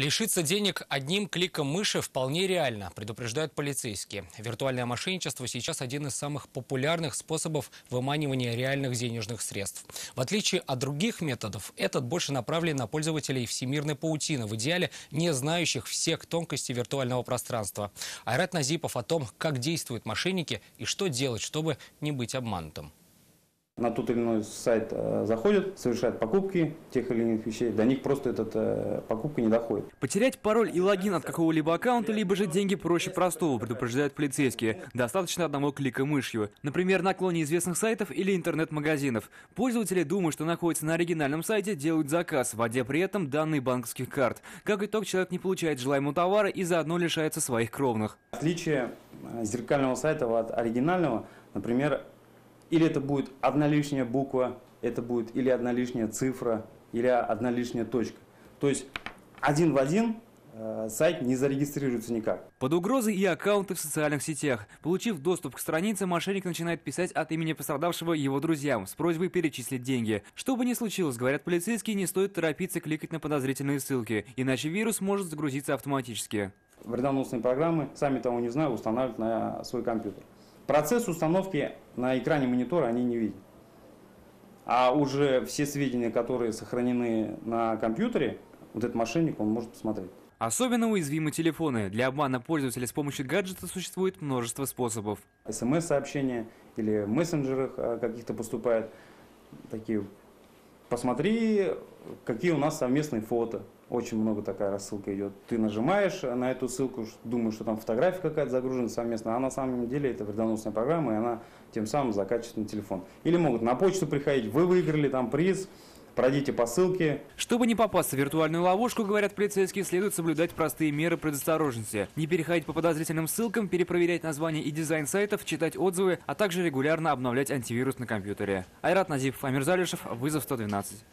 Лишиться денег одним кликом мыши вполне реально, предупреждают полицейские. Виртуальное мошенничество сейчас один из самых популярных способов выманивания реальных денежных средств. В отличие от других методов, этот больше направлен на пользователей всемирной паутины, в идеале не знающих всех тонкостей виртуального пространства. Айрат Назипов о том, как действуют мошенники и что делать, чтобы не быть обманутым на тот или иной сайт э, заходят, совершают покупки тех или иных вещей, до них просто эта э, покупка не доходит. Потерять пароль и логин от какого-либо аккаунта, либо же деньги проще простого, предупреждают полицейские. Достаточно одного клика мышью. Например, на клоне известных сайтов или интернет-магазинов. Пользователи думают, что находятся на оригинальном сайте, делают заказ, вводя при этом данные банковских карт. Как итог, человек не получает желаемого товара и заодно лишается своих кровных. Отличие э, зеркального сайта от оригинального, например, или это будет одна лишняя буква, это будет или одна лишняя цифра, или одна лишняя точка. То есть один в один э, сайт не зарегистрируется никак. Под угрозой и аккаунты в социальных сетях. Получив доступ к странице, мошенник начинает писать от имени пострадавшего его друзьям с просьбой перечислить деньги. Что бы ни случилось, говорят полицейские, не стоит торопиться кликать на подозрительные ссылки, иначе вирус может загрузиться автоматически. Вредоносные программы, сами того не знаю, устанавливают на свой компьютер. Процесс установки на экране монитора они не видят. А уже все сведения, которые сохранены на компьютере, вот этот мошенник, он может посмотреть. Особенно уязвимы телефоны. Для обмана пользователя с помощью гаджета существует множество способов. СМС-сообщения или в мессенджерах э, каких-то поступают такие посмотри, какие у нас совместные фото. Очень много такая рассылка идет. Ты нажимаешь на эту ссылку, думаешь, что там фотография какая-то загружена совместно, а на самом деле это вредоносная программа, и она тем самым закачивает на телефон. Или могут на почту приходить, вы выиграли там приз, пройдите по ссылке. Чтобы не попасться в виртуальную ловушку, говорят полицейские, следует соблюдать простые меры предосторожности. Не переходить по подозрительным ссылкам, перепроверять названия и дизайн сайтов, читать отзывы, а также регулярно обновлять антивирус на компьютере. Айрат Назипов, Амир Залишев, вызов 112.